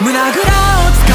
胸ぐらをつ